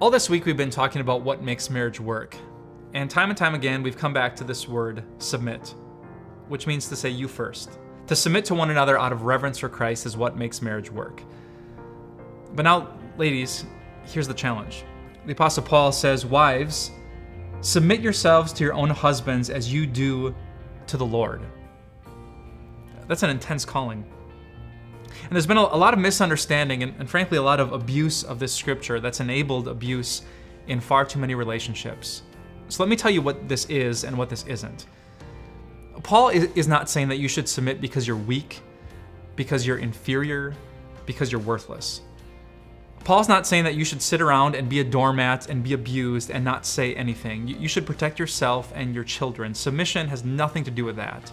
All this week, we've been talking about what makes marriage work. And time and time again, we've come back to this word, submit, which means to say you first. To submit to one another out of reverence for Christ is what makes marriage work. But now, ladies, here's the challenge. The Apostle Paul says, Wives, submit yourselves to your own husbands as you do to the Lord. That's an intense calling. And there's been a, lot of misunderstanding and, and, frankly, a lot of abuse of this scripture that's enabled abuse in far too many relationships. So let me tell you what this is and what this isn't. Paul is, not saying that you should submit because you're weak, because you're inferior, because you're worthless. Paul's not saying that you should sit around and be a doormat and be abused and not say anything. You should protect yourself and your children. Submission has nothing to do with that.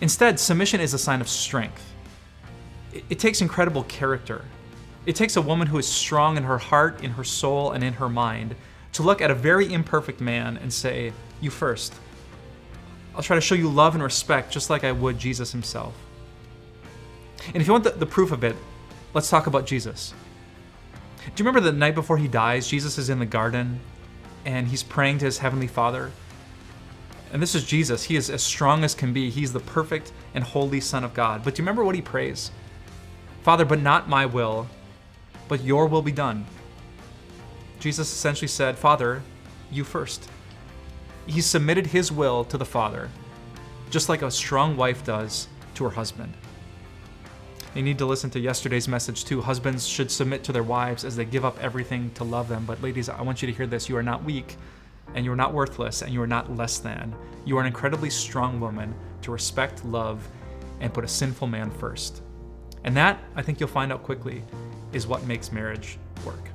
Instead, submission is a sign of strength it takes incredible character. It takes a woman who is strong in her heart, in her soul, and in her mind to look at a very imperfect man and say, You first. I'll try to show you love and respect just like I would Jesus himself. And if you want the, the proof of it, let's talk about Jesus. Do you remember the night before he dies? Jesus is in the garden and he's praying to his heavenly Father. And this is Jesus. He is as strong as can be. He's the perfect and holy Son of God. But do you remember what he prays? Father, but not my will, but your will be done. Jesus essentially said, Father, you first. He submitted his will to the Father, just like a strong wife does to her husband. You need to listen to yesterday's message too. Husbands should submit to their wives as they give up everything to love them. But ladies, I want you to hear this. You are not weak, and you are not worthless, and you are not less than. You are an incredibly strong woman to respect, love, and put a sinful man first. And that, I think you'll find out quickly, is what makes marriage work.